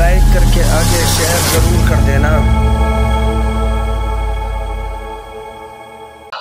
Like करके आगे share ज़रूर कर देना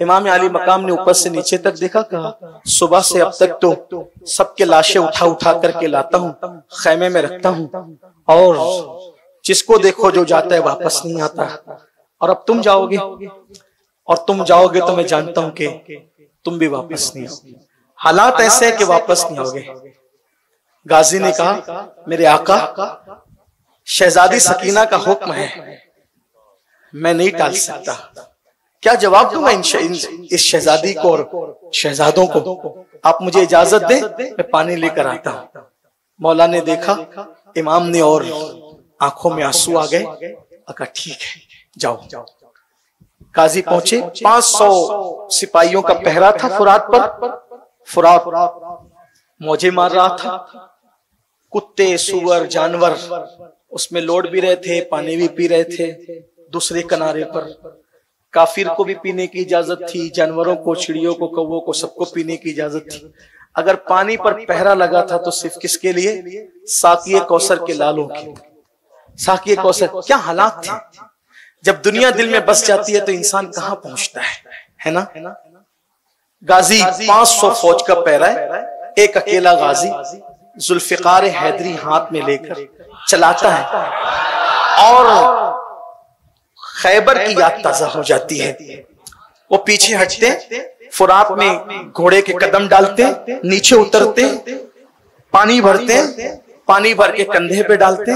इमाम अली मकाम ने ऊपर से नीचे तक देखा कहा सुबह से अब तक तो सबके लाशें उठा उठा करके लाता हूँ खैमे में रखता हूँ और जिसको देखो जो जाता है वापस नहीं आता। और अब तुम जाओगे और तुम जाओगे तो, तो मैं जानता हूँ कि तुम भी वापस नहीं आओगे। हालात ऐसे है कि वापस नहीं आओगे। गाजी ने कहा मेरे आका शहजादी सकीना का हुक्म है। मैं नहीं टाल सकता। क्या जवाब दूँगा इन, इस शहजादी को और शहजादों को? आप मुझे इजाज़त दें? मैं पानी लेकर आता हूँ। मौला ने देखा इमाम ने और आँखों में आँसू आ गए। अगर ठीक है जाओ। काजी पहुँचे। 500 सिपाहियों का पहरा था फुरात पर। फुरात मोजे मार रहा था। कुत्ते सुअर जानवर उसमें लोड भी रहे थे पानी भी पी रहे थे दूसरे किनारे पर। काफिर को भी पीने की इजाज़त थी जानवरों को चिड़ियों को कौवों को सबको पीने की इजाज़त थी। अगर पानी पर पहरा लगा था तो, तो सिर्फ़ किसके लिए? साकी कौसर के लालों के। साकी कौसर क्या हालात थे? जब दुनिया दिल में बस तो जाती है तो इंसान कहाँ पहुँचता है? है ना? गाजी 500 फौज का पैरा है। एक अकेला गाजी जुल्फिकार हैदरी हाथ में लेकर चलाता है। और खैबर की याद ताज़ा हो जाती है। वो पीछे हटते फुरात में घोड़े के कदम डालते नीचे उतरते पानी भरते पानी भर के कंधे पे डालते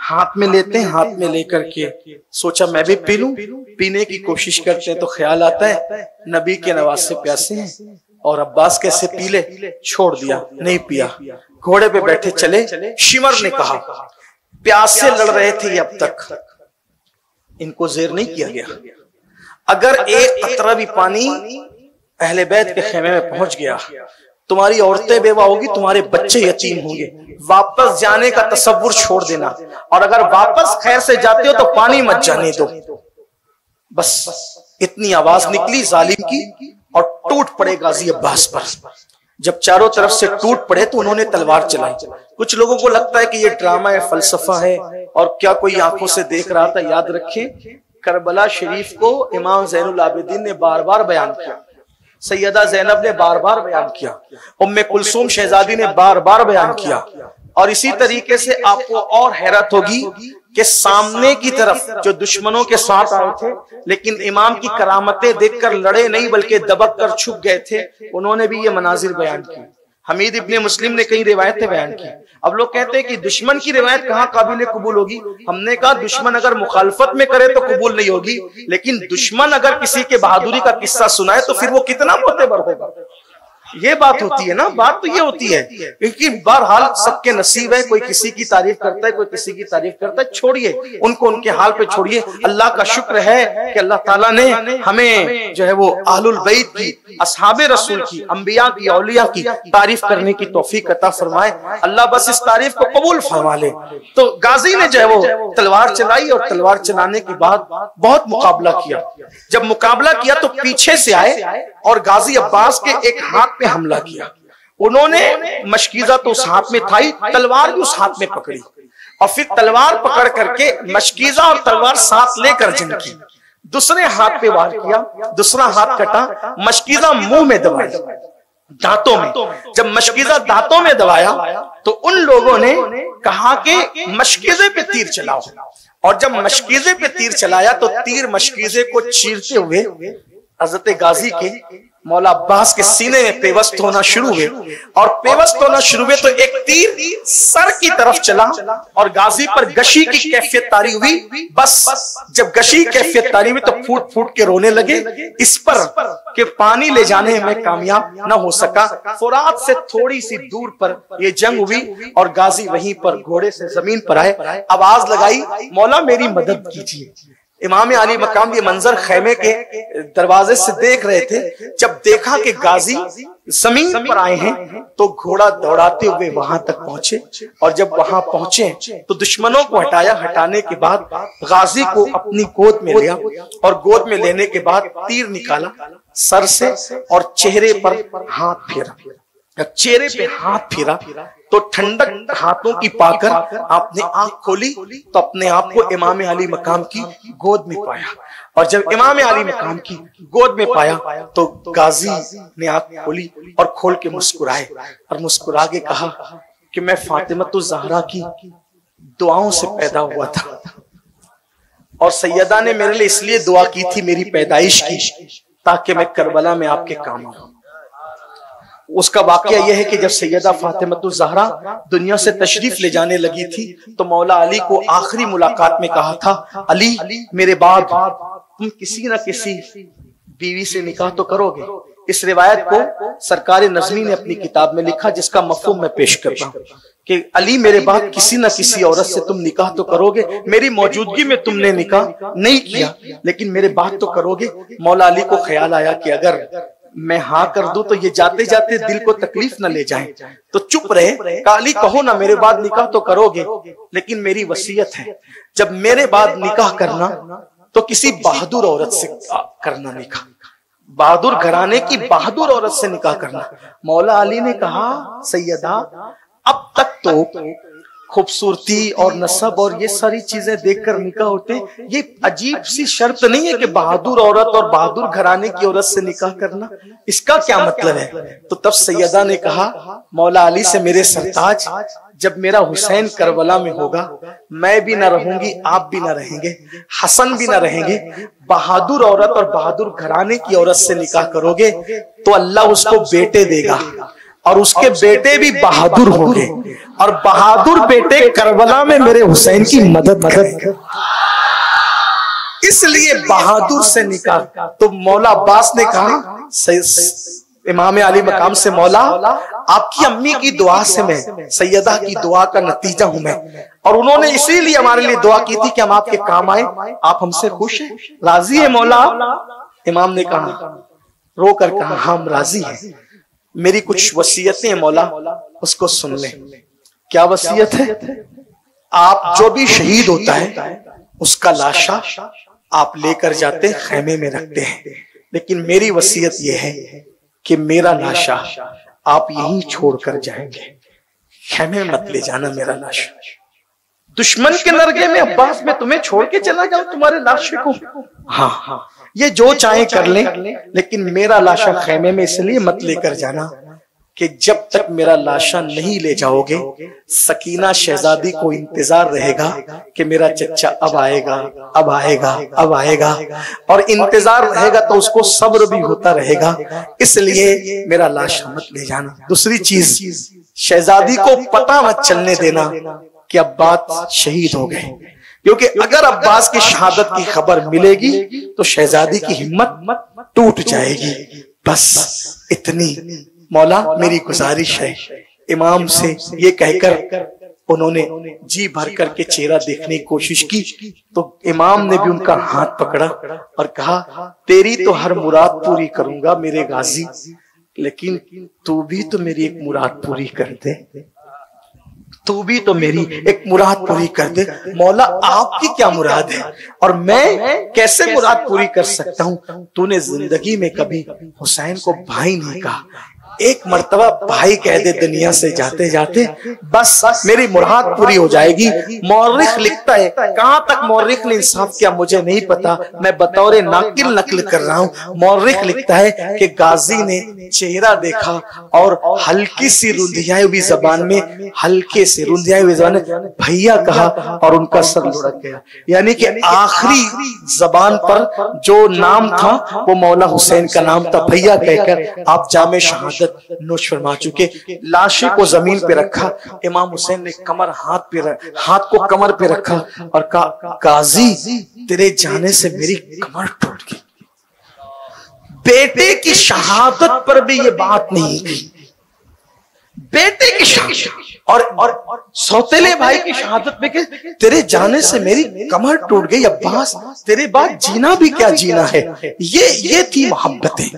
हाथ में लेते हैं हाथ में लेकर के। सोचा मैं भी पी लू पीने की कोशिश करते हैं तो ख्याल आता है नबी के नवाज़ से प्यासे हैं और अब्बास कैसे पी ले छोड़ दिया नहीं पिया। घोड़े पे बैठे चले शिमर ने कहा प्यासे लड़ रहे थे अब तक। इनको जेर नहीं किया गया। अगर, एक कतरा भी पानी अहले बैत के खेमे में पहुँच गया। तुम्हारी औरतें बेवा होगी तुम्हारे बच्चे यतीम होंगे। वापस जाने का तस्वुर छोड़ देना। और अगर वापस खैर से जाते हो तो पानी तो मत जाने दो। बस इतनी आवाज़ निकली जालिम की और टूट पड़े गाजी अब्बास पर। जब चारों तरफ़ से टूट पड़े तो, तो उन्होंने तलवार चलाई। कुछ लोगों को लगता है कि ये ड्रामा है फलसफा है और क्या कोई आँखों से देख रहा था? याद रखें करबला शरीफ को इमाम जैनुल आबिदीन ने बार बार बयान किया। सैयदा जैनब ने बार बार बयान किया। उम्म कुलसूम शहजादी ने बार बार बयान किया। और इसी तरीके से आपको और हैरत होगी कि सामने की तरफ़ जो दुश्मनों के साथ आए थे, लेकिन इमाम की करामतें देखकर लड़े नहीं, बल्कि दबक कर छुप गए थे, उन्होंने भी ये मनाजिर बयान किया हमीद इबन मुस्लिम ने कई रिवायतें बयान की। अब लोग कहते हैं कि दुश्मन की रिवायत कहाँ काबिल कबूल होगी? हमने कहा, दुश्मन अगर मुखालफत में करे तो कबूल नहीं होगी, लेकिन दुश्मन अगर किसी के बहादुरी का किस्सा सुनाए तो फिर वो कितना मोतेबर होगा? ये बात होती है ना बात तो ये तो होती है क्योंकि बहरहाल सबके नसीब है कोई किसी की तारीफ़ करता है कोई किसी की तारीफ़ करता है छोड़िए। उनको उनके हाल पे छोड़िए। अल्लाह का शुक्र है कि अल्लाह ताला ने हमें जो है वो आहलुल बैत की असहाब रसूल की अम्बिया की अलिया की तारीफ़ करने की तोफीक अता फरमाए। अल्लाह बस इस तारीफ़ को कबूल फरमा ले तो गाजी ने जो है वो तलवार चलाई और तलवार चलाने के बाद बहुत मुकाबला किया। जब मुकाबला किया। तो पीछे से आए और गाजी अब्बास के एक हाथ पे हमला किया। उन्होंने मशकीजा तो उस हाथ में था ही तलवार भी उस हाथ में पकड़ी। और फिर तलवार पकड़ करके मशकीजा और तलवार साथ लेकर जंग की। दूसरे हाथ पे वार किया, दूसरा हाथ कटा, मशकीजा मुँह में दबाया दांतों में। जब मशकीजा दांतों में दबाया तो उन लोगों ने कहा कि मशकीजे पे तीर चलाओ। और जब मशकीजे पे तीर चलाया तो तीर मशकीजे को चीरते हुए हज़रत गाजी के मौला अब्बास के सीने में पेवस्त होना शुरू हुए। और पेवस्त होना शुरू हुए तो एक तीर सर की तरफ़ चला और गाजी पर गशी की कैफियत तारी हुई। बस जब गशी कैफियत तारी हुई तो फूट फूट के रोने लगे। इस पर के पानी ले जाने में कामयाब न हो सका। फुरात से थोड़ी सी दूर पर ये जंग हुई और गाजी वहीं पर घोड़े से ज़मीन पर आए। आवाज़ लगाई, मौला मेरी मदद कीजिए। इमाम अली मकाम ये मंजर खेमे के दरवाजे से देख रहे थे जब देखा कि गाजी ज़मीन पर आए हैं तो घोड़ा दौड़ाते हुए वहाँ तक पहुँचे और जब वहाँ पहुँचे तो दुश्मनों को हटाया हटाने के बाद गाजी को अपनी गोद में लिया और गोद में लेने के बाद तीर निकाला सर से और चेहरे पर हाथ फेरा। चेहरे पे हाथ फिरा। तो ठंडक हाथों की पाकर आपने आँख खोली तो अपने आप को इमाम अली मकाम की गोद में पाया। और जब इमाम अली मकाम की गोद में पाया तो गाजी ने आँख खोली और खोल के मुस्कुराए और मुस्कुरा के कहा कि मैं फातिमा तो जहरा की दुआओं से पैदा हुआ था और सैयदा ने मेरे लिए इसलिए दुआ की थी मेरी पैदाइश की ताकि मैं करबला में आपके काम आऊँ। उसका वाक्य यह है कि जब सैयदा फातिमतुल दुनिया से तशरीफ़ ले जाने लगी थी तो मौला अली को आखिरी मुलाकात में कहा था अली मेरे बाद तुम किसी न किसी बीवी से निकाह तो करोगे। इस रिवायत को सरकार नजमी ने अपनी किताब में लिखा जिसका मफहूम मैं पेश करता हूँ कि अली मेरे बाद किसी न किसी औरत से तुम निकाह तो करोगे। मेरी मौजूदगी में तुमने निकाह नहीं किया। लेकिन मेरे बाद तो करोगे। मौला अली को ख्याल आया कि अगर मैं हाँ कर दूँ तो ये जाते जाते दिल को तकलीफ़ न ले जाए। तो चुप रहे, काली कहो ना, मेरे बाद निकाह तो करोगे, लेकिन मेरी वसीयत है। जब मेरे बाद निकाह करना तो किसी बहादुर औरत से करना निकाह। बहादुर घराने की बहादुर औरत से निकाह करना। मौला अली ने कहा, सैयदा, अब तक तो खूबसूरती और नसब और ये सारी चीज़ें देखकर निकाह होते, ये अजीब सी शर्त नहीं है कि बहादुर औरत और बहादुर घराने की औरत से निकाह करना। इसका क्या मतलब है? तो तब सैयदा ने कहा, मौला अली से मेरे सरताज, जब मेरा हुसैन करबला में होगा, मैं भी ना रहूँगी, आप भी ना रहेंगे, हसन भी ना रहेंगे, बहादुर औरत और बहादुर घराने की औरत से निकाह करोगे तो अल्लाह उसको बेटे देगा। और उसके बेटे भी बहादुर होंगे। और बहादुर बेटे करबला में मेरे हुसैन की मदद मदद इसलिए बहादुर से निकाल तो मौला अब्बास ने कहा इमाम अली मकाम से मौला आपकी अम्मी की दुआ से मैं सैयदा की दुआ का नतीजा हूँ मैं। और उन्होंने इसीलिए हमारे लिए दुआ की थी कि हम आपके काम आए आप हमसे खुश हैं। राज़ी है मौला। इमाम ने कहा रो कर कहा हम राज़ी हैं। मेरी कुछ वसीयतें मौला उसको सुन ले। क्या वसीयत है? आप जो भी शहीद होता है उसका लाशा आप लेकर जाते खेमे में रखते हैं। लेकिन मेरी वसीयत यह है कि मेरा लाशा आप यहीं छोड़कर जाएँगे। खेमे मत ले जाना मेरा लाशा। दुश्मन के नरगे में अब्बास में तुम्हें छोड़ के चला जाऊँ तुम्हारे लाशे को? हाँ हाँ। ये जो चाहे कर ले लेकिन मेरा लाशा खेमे में इसलिए मत लेकर जाना। कि जब तक मेरा लाशा नहीं ले जाओगे, सकीना शहजादी को इंतज़ार रहेगा कि मेरा चच्चा अब आएगा अब आएगा अब आएगा। और इंतज़ार रहेगा तो उसको सब्र भी होता रहेगा। इसलिए मेरा लाशा मत ले जाना। दूसरी चीज़, शहजादी को पता मत चलने देना कि अब्बास शहीद हो गए। क्योंकि अगर अब्बास की शहादत की खबर मिलेगी तो शहजादी की हिम्मत टूट जाएगी। बस इतनी। मौला मेरी गुजारिश है। इमाम से ये कहकर उन्होंने जी भर करके चेहरा देखने की कोशिश की। तो इमाम ने भी उनका हाथ पकड़ा और कहा तेरी तो हर मुराद पूरी करूँगा मेरे गाजी। लेकिन तू भी तो मेरी एक मुराद पूरी कर दे। तू भी तो मेरी एक मुराद पूरी कर दे। मौला आपकी क्या मुराद है? और मैं कैसे मुराद पूरी कर सकता हूँ? तूने ज़िंदगी में कभी हुसैन को भाई नहीं कहा। एक मर्तबा भाई कह दे दुनिया से जाते जाते, बस मेरी मुराद पूरी हो जाएगी। मौरिख लिखता है, कहाँ तक मौरिख ने इंसाफ किया मुझे नहीं पता। मैं बतौर नाकिल नकल कर रहा हूँ। मौरिख लिखता है कि गाजी ने चेहरा देखा और हल्की सी रुंधियाई हुई जबान में, हल्के से रुंधियाई हुई जबान भैया कहा और उनका सर लुढ़क गया। यानी कि आखिरी जबान पर जो नाम था, वो मौला हुसैन का नाम था। भैया कहकर, आप जामे शहादत शहादत नोश फरमा चुके। लाशे को ज़मीन पे रखा। इमाम हुसैन ने कमर हाथ पे हाथ को कमर पे रखा और कहा काजी तेरे जाने से मेरी कमर टूट गई। बेटे की शहादत पर भी ये बात नहीं थी बेटे की शहादत। और और सौतेले भाई की शहादत में के तेरे जाने से मेरी कमर टूट गई। अब्बास तेरे बाद जीना भी क्या जीना है? ये ये थी मोहब्बतें।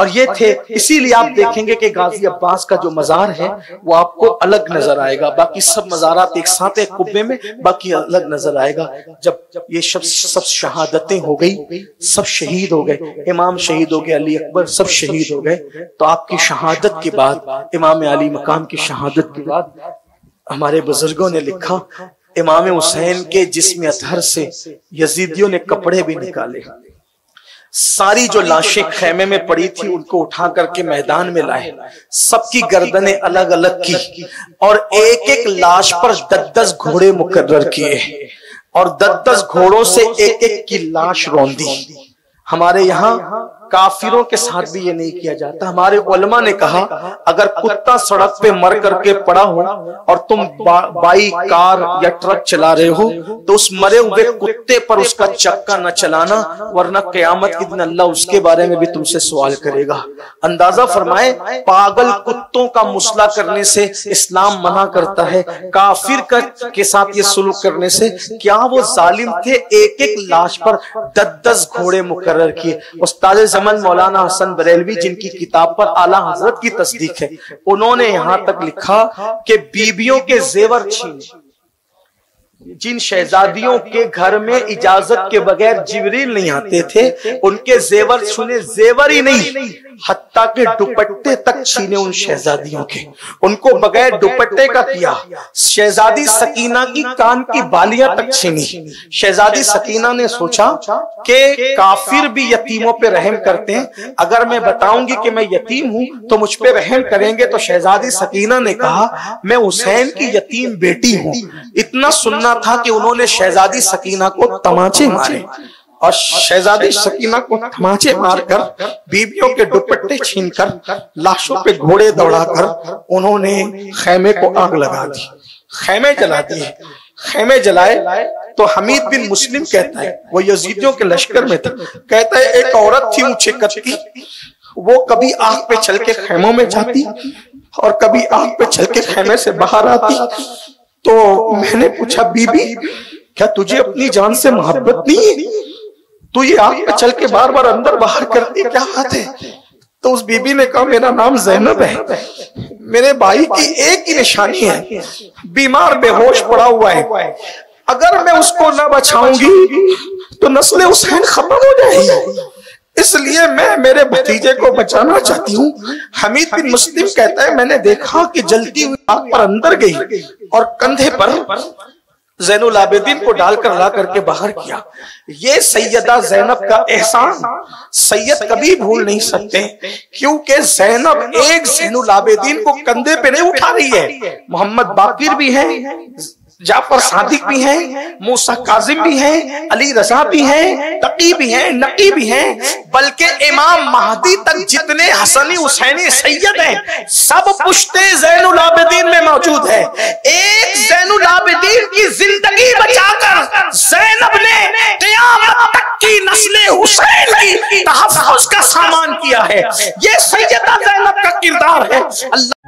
और ये थे इसीलिए आप देखेंगे कि गाजी अब्बास का जो मजार है वो आपको अलग नज़र आएगा। बाकी सब मजारात एक साथ एक कुब्बे में बाकी अलग नज़र आएगा। जब ये सब सब शहादतें हो गई सब शहीद हो गए इमाम शहीद हो गए अली अकबर सब शहीद हो गए। तो आपकी शहादत के बाद इमाम अली मकाम की शहादत के बाद हमारे बुज़ुर्गों ने लिखा इमाम हुसैन के जिसम अतहर से यजीदियों ने कपड़े भी निकाले। सारी जो लाशें खेमे में पड़ी थी उनको उठा करके मैदान में लाए। सबकी गर्दनें अलग अलग की और एक एक लाश पर दस दस घोड़े मुकर्र किए। और दस दस घोड़ों से एक एक की लाश रौंदी। हमारे यहाँ काफिरों के साथ भी ये नहीं किया जाता। हमारे उलमा ने कहा अगर कुत्ता सड़क पे मर करके पड़ा हो और तुम बा, बाई कार या ट्रक चला रहे हो तो उस मरे हुए कुत्ते पर उसका चक्का न चलाना वरना कयामत के दिन अल्लाह उसके बारे में भी तुमसे सवाल करेगा। अंदाज़ा फरमाए पागल कुत्तों का मुसला करने से इस्लाम मना करता है काफिर का के साथ ये सुलूक करने से क्या वो जालिम थे? एक एक लाश पर दस दस घोड़े मुकर्र किए। उस्ताद जमन मौलाना हसन बरेलवी जिनकी किताब पर आला हज़रत की तस्दीक है, उन्होंने यहाँ तक लिखा कि बीबियों के जेवर छीने। जिन शहजादियों के घर में इजाज़त के बगैर जिबरील नहीं आते थे, उनके जेवर सुने जेवर ही नहीं के दुपट्टे तक छीने उन शहजादियों के। उनको बगैर दुपट्टे का किया। शहजादी सकीना की कान की बालियाँ तक छीनी। शहजादी सकीना ने सोचा कि काफिर भी यतीमों पे रहम करते हैं। अगर मैं बताऊँगी कि मैं यतीम हूँ तो मुझ पे रहम करेंगे। तो शहजादी सकीना ने कहा मैं हुसैन की यतीम बेटी हूँ। इतना सुनना था कि उन्होंने शहजादी सकीना को तमाचे मारे। और शहजादी सकीना को तमाचे मारकर बीबियों के दुपट्टे छीनकर लाशों पे घोड़े दौड़ाकर उन्होंने खेमे को आग लगा दी। खेमे जला दिए खेमे जलाए तो हमीद बिन मुस्लिम कहता है वो यजीदियों के लश्कर में था। कहता है एक औरत थी ऊँचे कद की वो कभी आग पे चल के खेमों में जाती और कभी आग पे चल के खेमे से बाहर आती। तो मैंने पूछा बीबी क्या तुझे अपनी जान से मोहब्बत नहीं है? तू ये आग पे चल के बार बार अंदर बाहर करती क्या बात है? तो उस बीबी ने कहा, मेरा नाम जैनब है। मेरे भाई की एक ही निशानी है। बीमार, बेहोश पड़ा हुआ है। अगर मैं उसको ना बचाऊँगी तो नस्ल हुसैन खत्म हो जाएगी। इसलिए मैं मेरे भतीजे को बचाना चाहती हूँ। हमीद बिन मुस्लिम कहता है, मैंने देखा कि जलती हुई आग पर अंदर गई और कंधे पर जैनुल आबेदीन को डालकर ला करके बाहर किया। ये सैयदा जैनब का एहसान सैयद कभी भूल नहीं सकते, क्योंकि जैनब एक जैनुल आबेदीन को कंधे पे नहीं उठा रही है। मोहम्मद बाकिर भी है जाफ़र सादिक भी हैं मूसा काजिम भी हैं अली रजा भी हैं तकी भी हैं नकी भी हैं बल्कि इमाम महदी तक जितने हसनी हुसैनी सैयद हैं सब पुश्ते जैनुल आबिदीन में मौजूद है। एक जैनुल आबिदीन की ज़िंदगी बचाकर जैनब ने कयामत तक की नस्ल हुसैन की तहफ्फुज का सामान किया है। ये सैयदा जैनब का किरदार है। अल्लाह